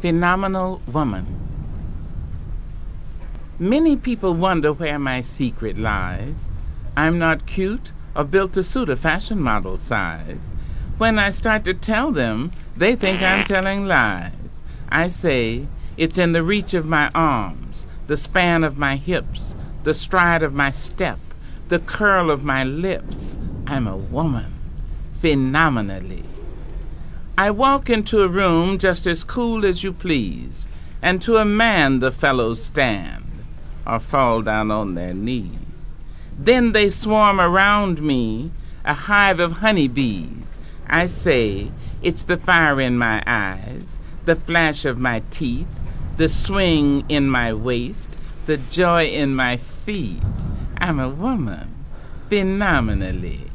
Phenomenal woman. Many people wonder where my secret lies. I'm not cute or built to suit a fashion model size. When I start to tell them, they think I'm telling lies. I say, it's in the reach of my arms, the span of my hips, the stride of my step, the curl of my lips. I'm a woman, phenomenally. I walk into a room just as cool as you please, and to a man the fellows stand or fall down on their knees. Then they swarm around me, a hive of honeybees. I say, it's the fire in my eyes, the flash of my teeth, the swing in my waist, the joy in my feet. I'm a woman, phenomenally.